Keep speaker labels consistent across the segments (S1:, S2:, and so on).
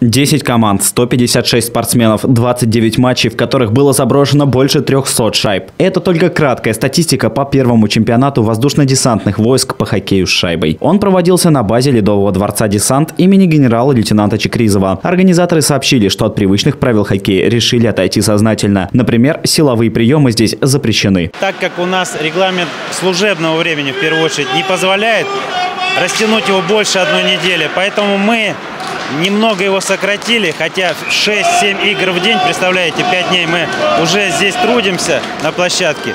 S1: 10 команд, 156 спортсменов, 29 матчей, в которых было заброшено больше 300 шайб. Это только краткая статистика по первому чемпионату воздушно-десантных войск по хоккею с шайбой. Он проводился на базе Ледового дворца «Десант» имени генерала-лейтенанта Чекризова. Организаторы сообщили, что от привычных правил хоккея решили отойти сознательно. Например, силовые приемы здесь запрещены.
S2: Так как у нас регламент служебного времени в первую очередь не позволяет растянуть его больше одной недели, поэтому мы Немного его сократили, хотя 6-7 игр в день, представляете, 5 дней мы уже здесь трудимся на площадке.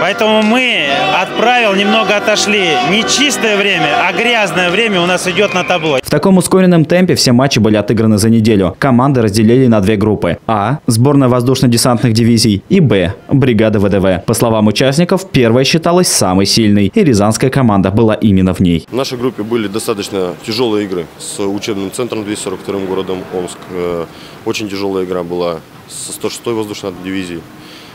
S2: Поэтому мы от правил немного отошли. Не чистое время, а грязное время у нас идет на табло.
S1: В таком ускоренном темпе все матчи были отыграны за неделю. Команды разделили на две группы. А – сборная воздушно-десантных дивизий и Б – бригада ВДВ. По словам участников, первая считалась самой сильной, и рязанская команда была именно в ней.
S3: В нашей группе были достаточно тяжелые игры с учебным центром 242 городом Омск. Э, очень тяжелая игра была со 106-й воздушной дивизией.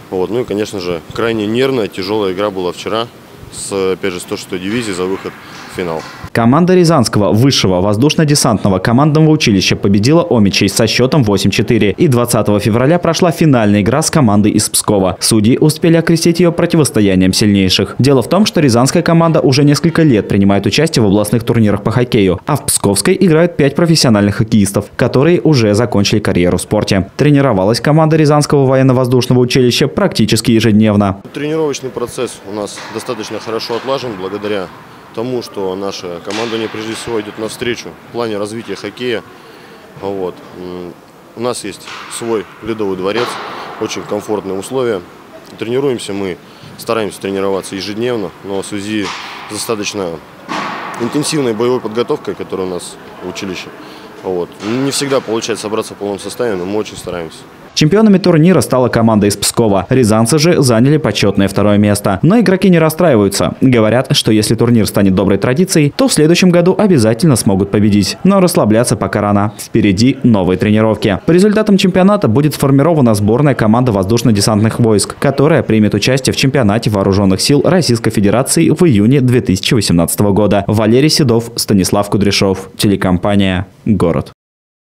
S3: Вот. Ну и, конечно же, крайне нервная, тяжелая игра была вчера с, опять же, 106-й дивизии за выход финал.
S1: Команда Рязанского высшего воздушно-десантного командного училища победила Омичей со счетом 8-4. И 20 февраля прошла финальная игра с командой из Пскова. Судьи успели окрестить ее противостоянием сильнейших. Дело в том, что рязанская команда уже несколько лет принимает участие в областных турнирах по хоккею, а в Псковской играют 5 профессиональных хоккеистов, которые уже закончили карьеру в спорте. Тренировалась команда Рязанского военно-воздушного училища практически ежедневно.
S3: Тренировочный процесс у нас достаточно хорошо отлажен благодаря тому, что наша команда не прежде всего идет навстречу в плане развития хоккея. Вот. У нас есть свой ледовый дворец, очень комфортные условия. Тренируемся мы, стараемся тренироваться ежедневно, но в связи с достаточно интенсивной боевой подготовкой, которая у нас в училище, вот, не всегда получается собраться в полном составе, но мы очень стараемся.
S1: Чемпионами турнира стала команда из Пскова. Рязанцы же заняли почетное второе место. Но игроки не расстраиваются. Говорят, что если турнир станет доброй традицией, то в следующем году обязательно смогут победить. Но расслабляться пока рано. Впереди новые тренировки. По результатам чемпионата будет сформирована сборная команда воздушно-десантных войск, которая примет участие в чемпионате вооруженных сил Российской Федерации в июне 2018 года. Валерий Седов, Станислав Кудряшов, телекомпания «Город».